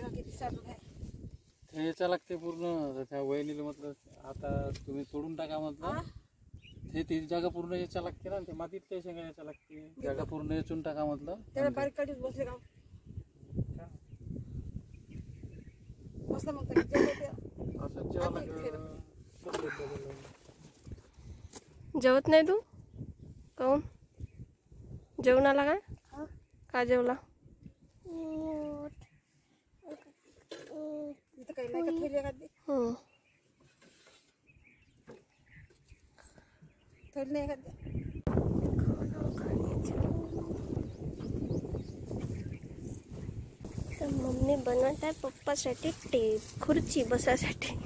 शेंगा किती साडून आहे ते याच्या लागते पूर्ण. त्या वहिनीला म्हटलं आता तुम्ही तोडून टाका म्हटलं. ते ती जागा पूर्ण याच्या लागते ना ते मातीत काही शेंगा याच्या लागते. जागा पूर्ण याचून टाका म्हटलं. त्याला बारीक काढीच बसले का बसला मग तरी. जेवढं ते- असं जेव्हा लागलं. जेवत नाही तू? काऊन? जेवण आला काय का जेवला इथं काही नाही का थैली आहे का ते? हं. थैली नाही का ते? तर मम्मी बनवत आहे पप्पासाठी टेप खुर्ची बसासाठी.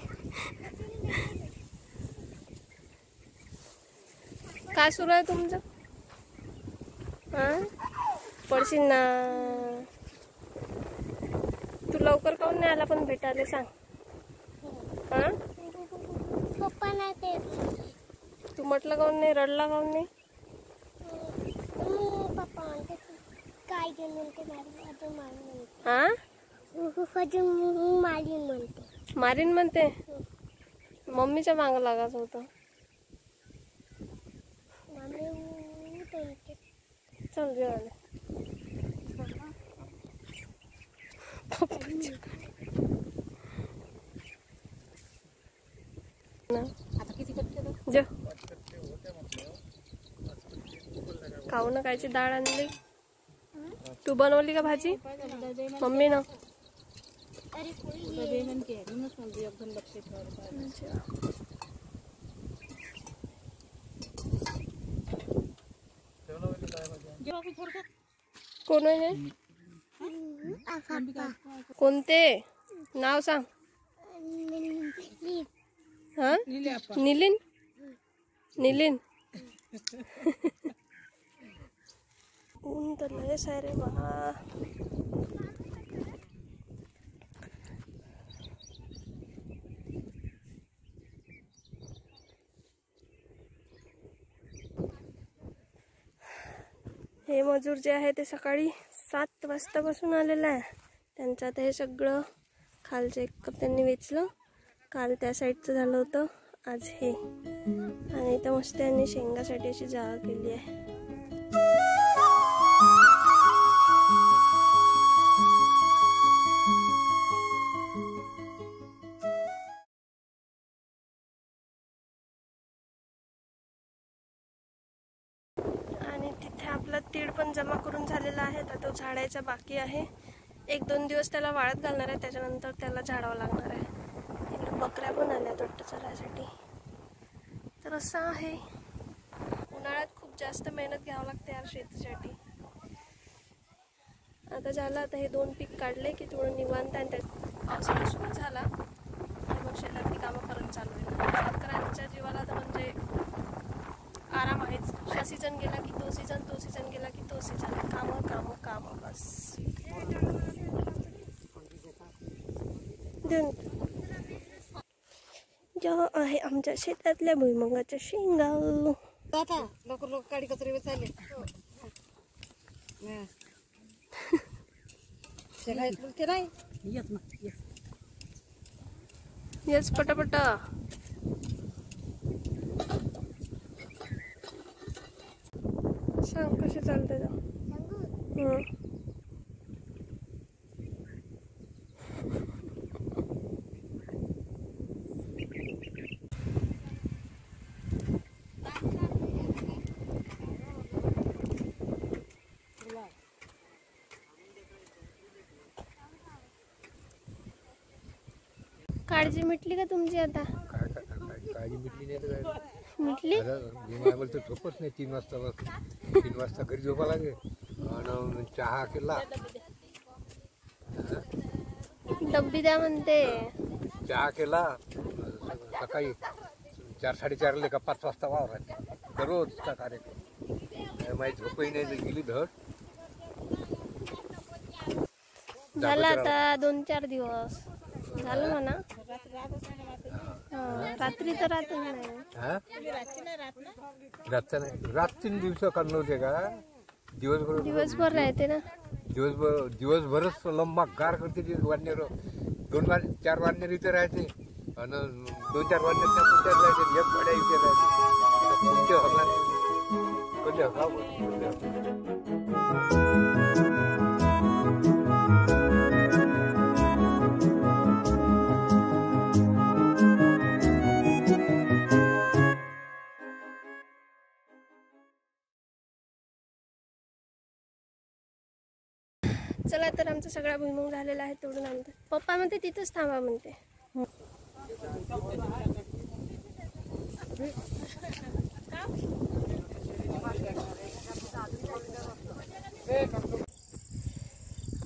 काय सुरू आहे तुमचं? हा? पडशील ना. लवकर काऊन नाही आला पण भेटायला सांग. हा? पप्पा नाही ते. तू म्हटलं काऊन नाही रडला काऊन नाही? पप्पा म्हणते काय घेऊन म्हणते मारी अजून मारी म्हणते हा? अजून मारी म्हणते. मारीन म्हणते? मम्मीच्या मागं लागायचं होतं. मम्मी चल जेवायला ना आता किती कटके तर? जेव खाऊ ना कायची डाळ आणली. तू बनवली का भाजी? मम्मी ना. कोण आहे कोणते? नाव सांग. हा? निलीन? आपण ऊन तर लयच सारे बा. हे मजूर जे आहे ते सकाळी सात वाजतापासून आलेला आहे. त्यांचं आता हे सगळं खालचं एक त्यांनी वेचलं. काल त्या साईडचं झालं होतं. आज हे. आणि इथं मस्त त्यांनी शेंगासाठी अशी जागा केली आहे. आता तर तो झाडायचा बाकी आहे. एक दोन दिवस त्याला वाळत घालणार आहे त्याच्यानंतर त्याला झाडावं लागणार आहे. इकडे बकऱ्या पण आल्या वाटतं चरायसाठी. तर असं आहे. उन्हाळ्यात खूप जास्त मेहनत घ्यावं लागते यार शेतीसाठी. आता झालं आता हे दोन पीक काढले की थोडं निवांत आणि त्यात पावसाळा सुरू झाला. मग शेतातली कामं परत चालू आहे शेतकऱ्यांच्या जीवाला तर म्हणजे आहेच हा सीझन गेला की तो सीझन तो सीझन गेला की तो सीझन कामं कामं कामं बस देऊन जेव्हा आहे आमच्या शेतातल्या भुईमुगाच्या शेंगा आता लवकर लवकर काडी कचरे वेचायले हं. शेंगा इथलं ते नाही येत ना येत येस पटापटा सांग कसे चालते हं. काळजी मिटली का तुमची आता? काय काळजी मिटली नाही तर काय? मिटली? आता तर झोपच नाही तीन वाजता बस. तीन वाजता घरी झोपा लागे आणि चहा केला. डब्बी द्या म्हणते. चहा केला. सकाळी चार साडेचारला का पाच वाजता वावर दररोजचा कार्यक्रम. काय माझी झोपही नाही तर गेली धड. झालं आता दोन चार दिवस. झालं म्हणा. रात्री तर नाही. हा? रातचा दिवस करणार होते का? दिवसभर दिवसभर राहते ना. दिवसभर दिवसभरच लंबा गार करते ती दोन वाज चार वाढणीर इथे राहते. आणि दोन चार वाढणीर त्या पुढच्यात राहते. एक इथे राहते. कोणते हकाव चला तर आमचा सगळा भुईमुग झालेला आहे तोडून आणतो. पप्पा म्हणते तिथंच थांबा म्हणते.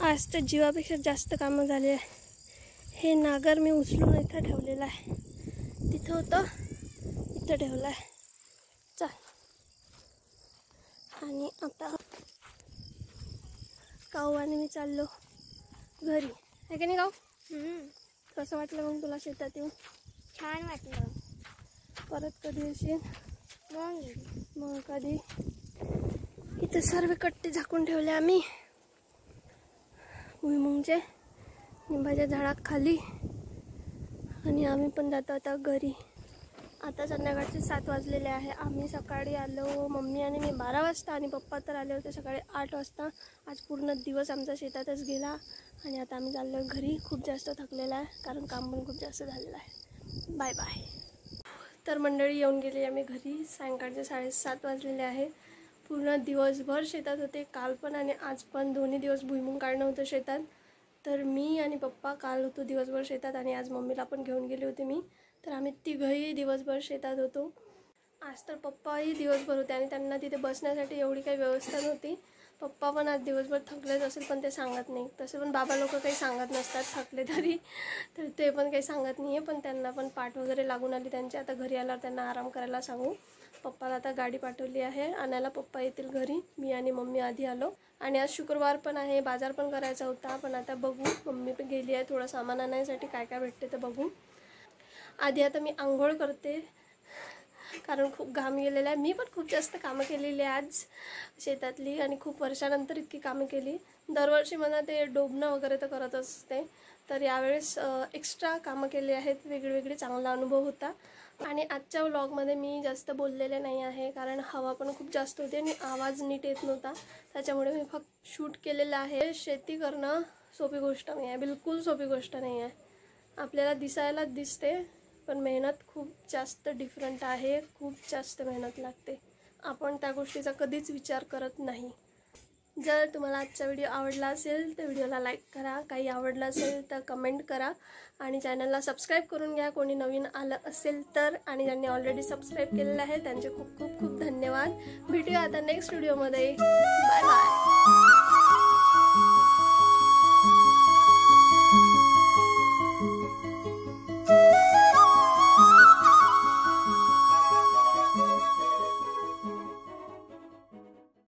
आज तर जीवापेक्षा जास्त कामं झाली आहे. हे नागर मी उचलून इथं ठेवलेलं आहे. तिथं होतं इथं ठेवलं आहे. चल. आणि आता काऊ आणि मी चाललो घरी. आहे का नाही काऊ कसं वाटलं मग तुला शेतात येऊन? छान वाटलं. परत कधी येशील? मग? मग कधी? इथे सर्व कट्टे झाकून ठेवले आम्ही. भुईमुंगचे निंबाच्या झाडाखाली. आणि आम्ही पण जातो आता घरी. आता संध्याकाळचे सात वाजलेले आहे. आम्ही सकाळी आलो मम्मी आणि मी बारा वाजता आणि पप्पा तर आले होते सकाळी आठ वाजता. आज पूर्ण दिवस आमचा शेतातच गेला आणि आता आम्ही चाललो घरी. खूप जास्त थकलेला आहे कारण काम पण खूप जास्त झालेलं आहे. बाय बाय तर मंडळी येऊन गेली आम्ही घरी. सायंकाळचे साडेसात वाजलेले आहे. पूर्ण दिवसभर शेतात होते. काल पण आणि आज पण. दोन्ही दिवस भुईमुंग काढणं होतं शेतात. तर मी आणि पप्पा काल होतो दिवसभर शेतात आणि आज मम्मीला पण घेऊन गेले होते मी. तर आम्ही तिघंही दिवसभर शेतात होतो. आज तर पप्पाही दिवसभर होते आणि त्यांना तिथे बसण्यासाठी एवढी काही व्यवस्था नव्हती. पप्पा पण आज दिवसभर थकलेच असेल पण ते सांगत नाही. तसे पण बाबा लोक काही सांगत नसतात थकले तरी. तर ते पण काही सांगत नाही आहे पण त्यांना पण पाठ वगैरे लागून आली त्यांची. आता घरी आल्यावर त्यांना आराम करायला सांगू. पप्पाला आता गाडी पाठवली आहे. आणायला पप्पा येतील घरी. मी आणि मम्मी आधी आलो. आणि आज शुक्रवार पण आहे. बाजार पण करायचा होता. पण आता बघू. मम्मी पण गेली आहे. थोडं सामान आणायसाठी काय काय भेटते ते बघू. आधी आता मी आंघोळ करते. कारण खूप घाम गेलेला आहे. मी पण खूप जास्त कामं केलेली आहे आज शेतातली आणि खूप वर्षानंतर इतकी कामं केली. दरवर्षी मला ते डोबणं वगैरे तर करत असते. तर यावेळेस एक्स्ट्रा कामं केली आहेत. वेगळीवेगळी चांगला अनुभव होता. आणि आजच्या व्लॉगमध्ये मी जास्त बोललेले नाही आहे कारण हवा पण खूप जास्त होती आणि आवाज नीट येत नव्हता. त्याच्यामुळे मी फक्त शूट केलेलं आहे. शेती करणं सोपी गोष्ट नाही आहे. बिलकुल सोपी गोष्ट नाही आहे. आपल्याला दिसायला दिसते. पण मेहनत खूप जास्त डिफरंट आहे खूप जास्त मेहनत लागते. आपण त्या गोष्टीचा कधीच विचार करत नाही. जर तुम्हाला आजचा व्हिडिओ आवडला असेल तर व्हिडिओला लाईक करा. काही आवडला असेल तर कमेंट करा. आणि चॅनलला सबस्क्राईब करून घ्या. कोणी नवीन आलं असेल तर आणि ज्यांनी ऑलरेडी सबस्क्राईब केलेलं आहे त्यांचे खूप खूप खूप धन्यवाद. भेटूया आता नेक्स्ट व्हिडिओमध्ये बाय बाय